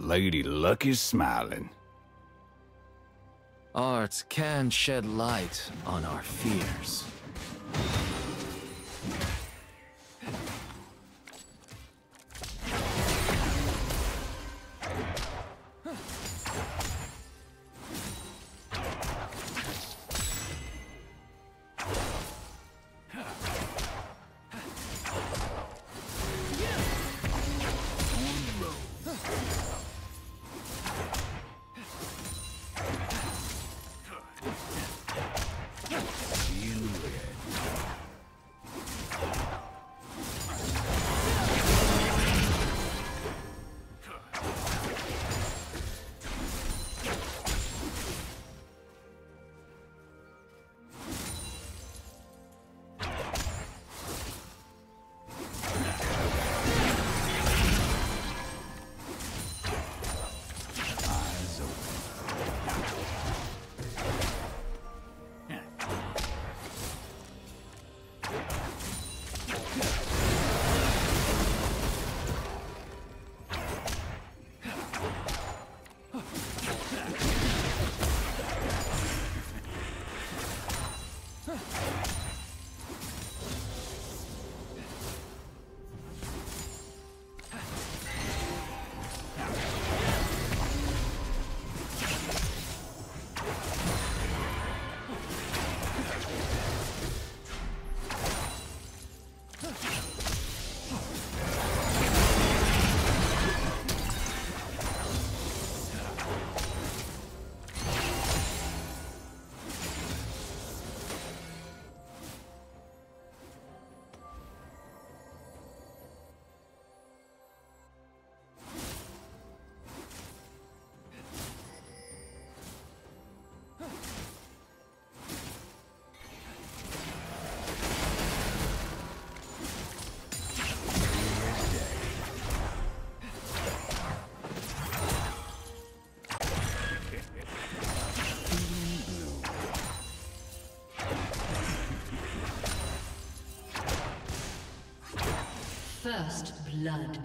Lady Luck is smiling. Art can shed light on our fears. First blood.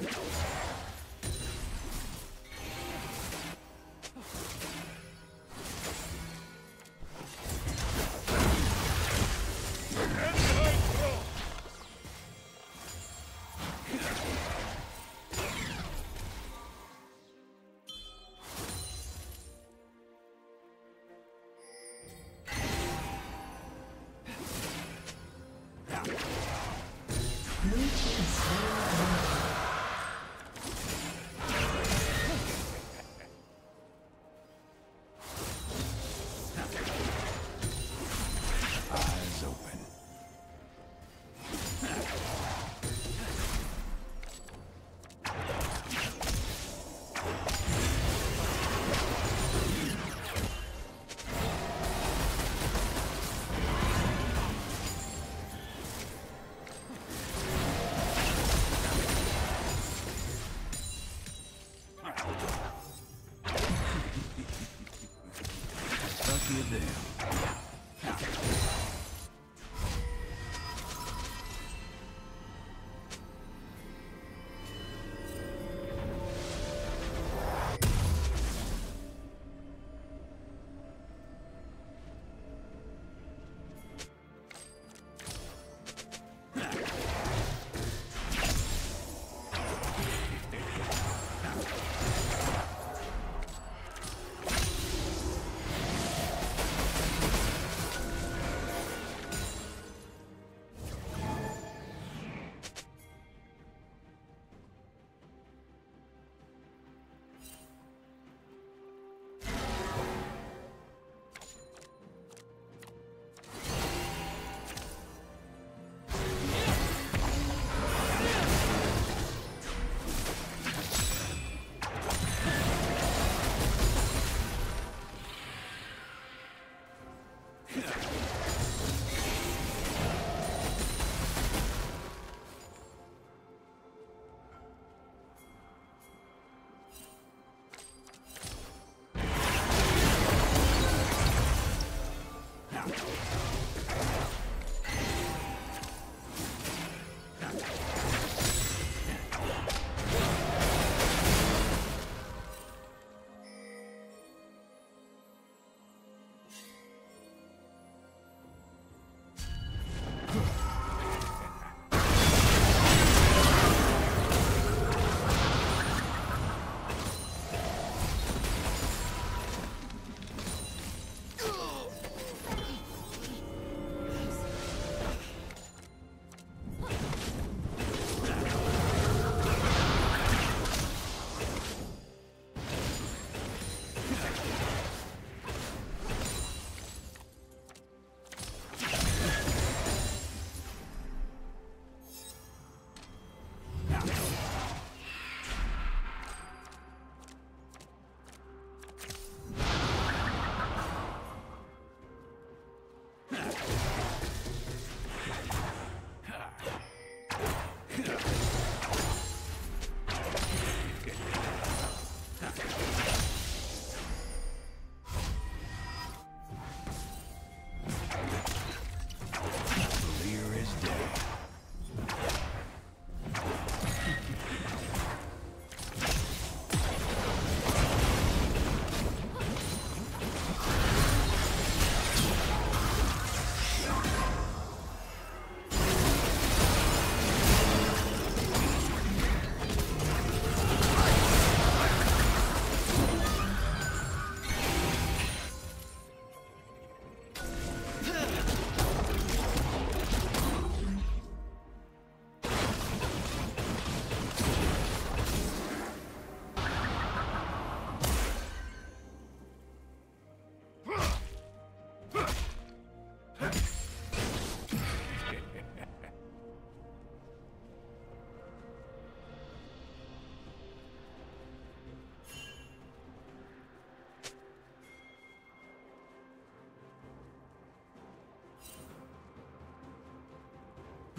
Attack.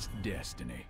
It's destiny.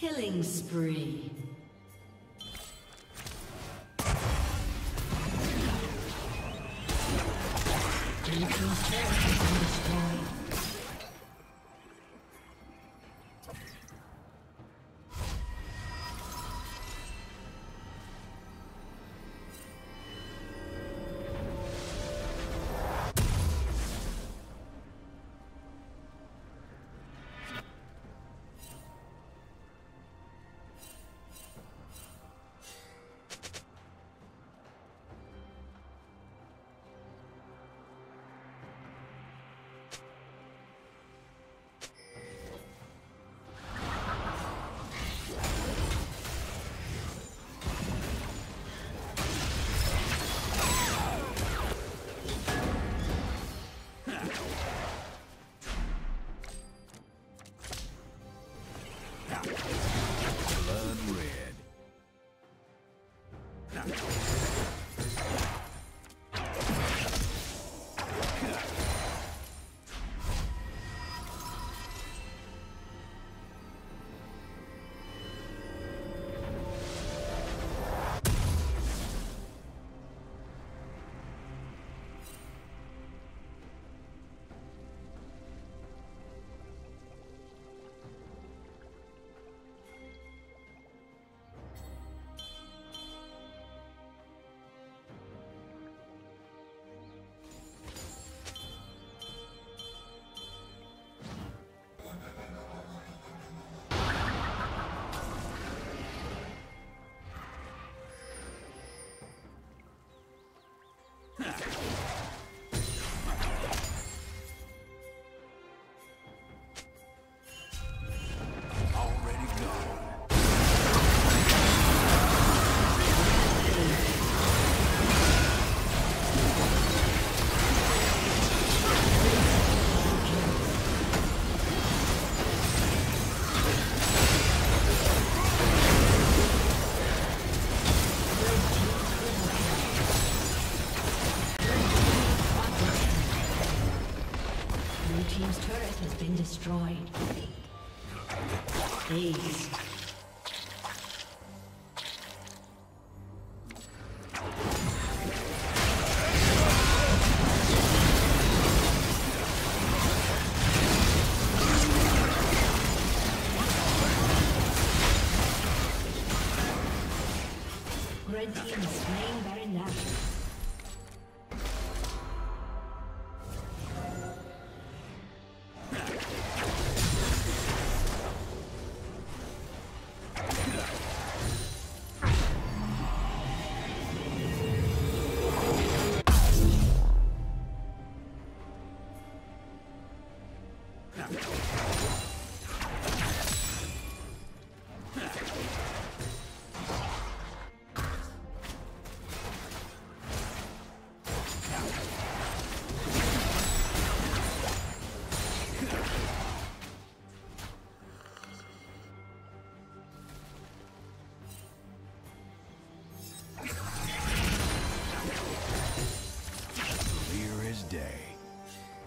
Killing spree. Has been destroyed. destroyed. Ace.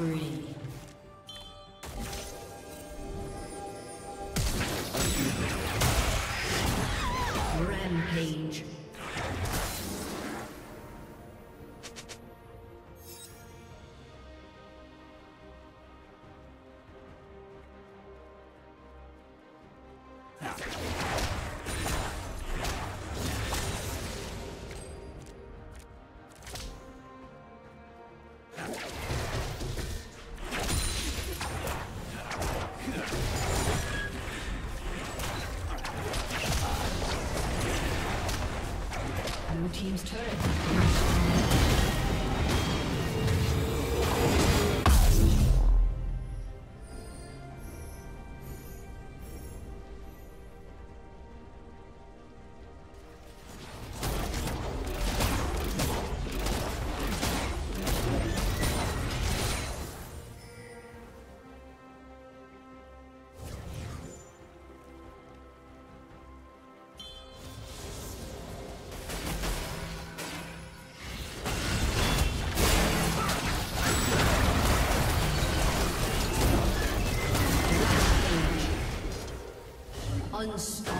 spree. Killing spree.